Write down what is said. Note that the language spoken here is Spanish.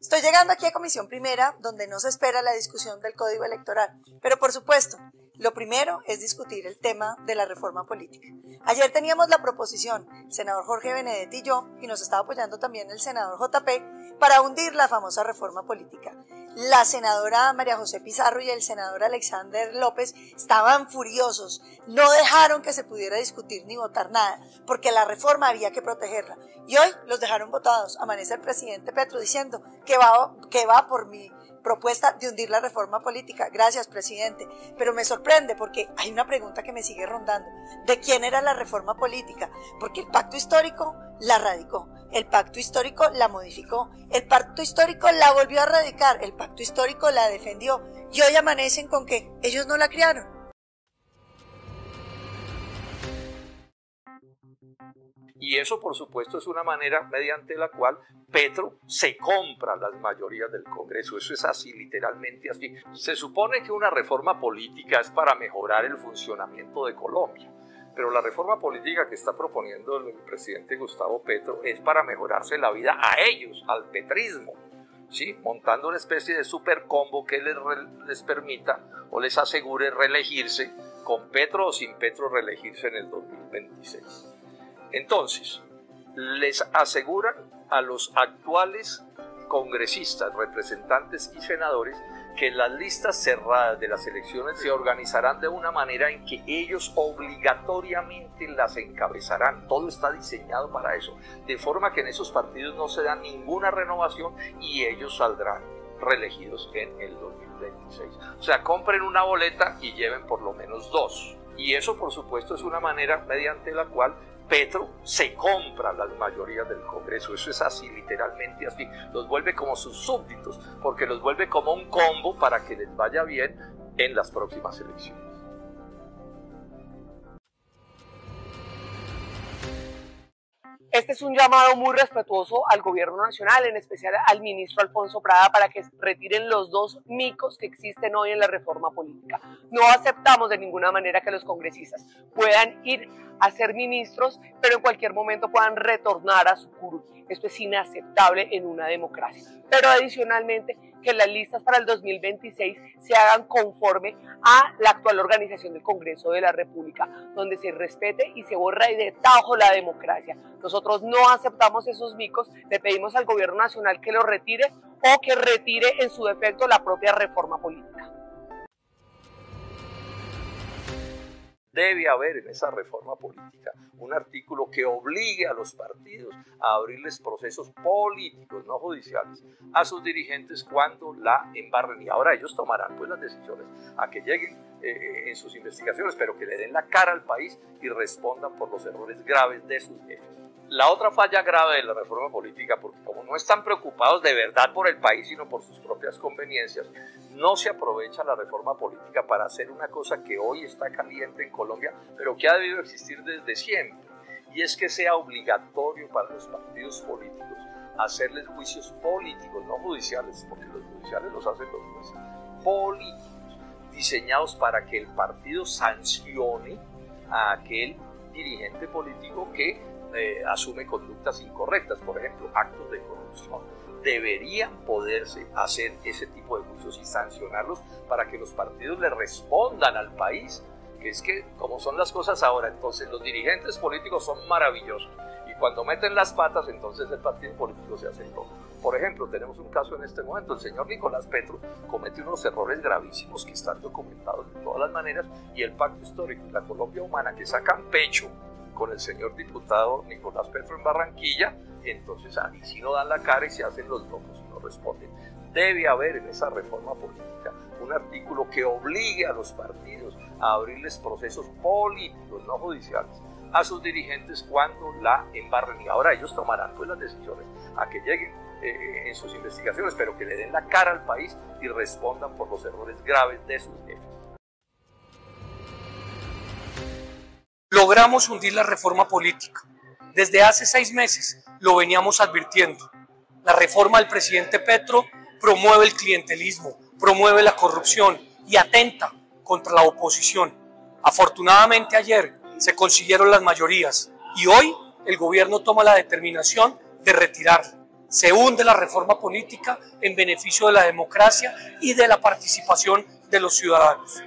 Estoy llegando aquí a Comisión Primera, donde no se espera la discusión del Código Electoral, pero por supuesto, lo primero es discutir el tema de la reforma política. Ayer teníamos la proposición, senador Jorge Benedetti y yo, y nos estaba apoyando también el senador JP, para hundir la famosa reforma política. La senadora María José Pizarro y el senador Alexander López estaban furiosos, no dejaron que se pudiera discutir ni votar nada, porque la reforma había que protegerla. Y hoy los dejaron votados. Amanece el presidente Petro diciendo que va, que va por mi propuesta de hundir la reforma política. Gracias, presidente. Pero me sorprende porque hay una pregunta que me sigue rondando. ¿De quién era la reforma política? Porque el pacto histórico la radicó, el pacto histórico la modificó, el pacto histórico la volvió a radicar, el pacto histórico la defendió y hoy amanecen con que ellos no la criaron. Y eso, por supuesto, es una manera mediante la cual Petro se compra las mayorías del Congreso. Eso es así, literalmente así. Se supone que una reforma política es para mejorar el funcionamiento de Colombia. Pero la reforma política que está proponiendo el presidente Gustavo Petro es para mejorarse la vida a ellos, al petrismo. ¿Sí? montando una especie de super combo que les, les permita o les asegure reelegirse con Petro o sin Petro reelegirse en el 2026. Entonces, les aseguran a los actuales congresistas, representantes y senadores que las listas cerradas de las elecciones se organizarán de una manera en que ellos obligatoriamente las encabezarán. Todo está diseñado para eso, de forma que en esos partidos no se da ninguna renovación y ellos saldrán reelegidos en el 2026. O sea, compren una boleta y lleven por lo menos dos. Y eso, por supuesto, es una manera mediante la cual Petro se compra las mayorías del Congreso. Eso es así, literalmente así. Los vuelve como sus súbditos, porque los vuelve como un combo para que les vaya bien en las próximas elecciones. Este es un llamado muy respetuoso al gobierno nacional, en especial al ministro Alfonso Prada, para que retiren los dos micos que existen hoy en la reforma política. No aceptamos de ninguna manera que los congresistas puedan ir a ser ministros, pero en cualquier momento puedan retornar a su curul. Esto es inaceptable en una democracia. Pero adicionalmente, que las listas para el 2026 se hagan conforme a la actual organización del Congreso de la República, donde se respete y se borra de tajo la democracia. Nosotros no aceptamos esos micos, le pedimos al gobierno nacional que lo retire o que retire en su defecto la propia reforma política. Debe haber en esa reforma política un artículo que obligue a los partidos a abrirles procesos políticos, no judiciales, a sus dirigentes cuando la embarren. Y ahora ellos tomarán pues las decisiones a que lleguen eh, en sus investigaciones, pero que le den la cara al país y respondan por los errores graves de sus jefes. La otra falla grave de la reforma política, porque como no están preocupados de verdad por el país, sino por sus propias conveniencias, no se aprovecha la reforma política para hacer una cosa que hoy está caliente en Colombia, pero que ha debido existir desde siempre, y es que sea obligatorio para los partidos políticos hacerles juicios políticos, no judiciales, porque los judiciales los hacen los jueces, políticos, diseñados para que el partido sancione a aquel dirigente político que eh, asume conductas incorrectas, por ejemplo, actos de corrupción. Deberían poderse hacer ese tipo de juicios y sancionarlos para que los partidos le respondan al país, que es que como son las cosas ahora, entonces los dirigentes políticos son maravillosos y cuando meten las patas, entonces el partido político se hace loco. Por ejemplo, tenemos un caso en este momento, el señor Nicolás Petro comete unos errores gravísimos que están documentados de todas las maneras y el pacto histórico la Colombia humana que sacan pecho con el señor diputado Nicolás Petro en Barranquilla, entonces ahí sí no dan la cara y se hacen los locos y no responden. Debe haber en esa reforma política un artículo que obligue a los partidos a abrirles procesos políticos, no judiciales, a sus dirigentes cuando la embarren. Y ahora ellos tomarán pues las decisiones a que lleguen eh, en sus investigaciones, pero que le den la cara al país y respondan por los errores graves de sus jefes. Logramos hundir la reforma política. Desde hace seis meses lo veníamos advirtiendo. La reforma del presidente Petro promueve el clientelismo, promueve la corrupción y atenta contra la oposición. Afortunadamente ayer se consiguieron las mayorías y hoy el gobierno toma la determinación de retirarla. Se hunde la reforma política en beneficio de la democracia y de la participación de los ciudadanos.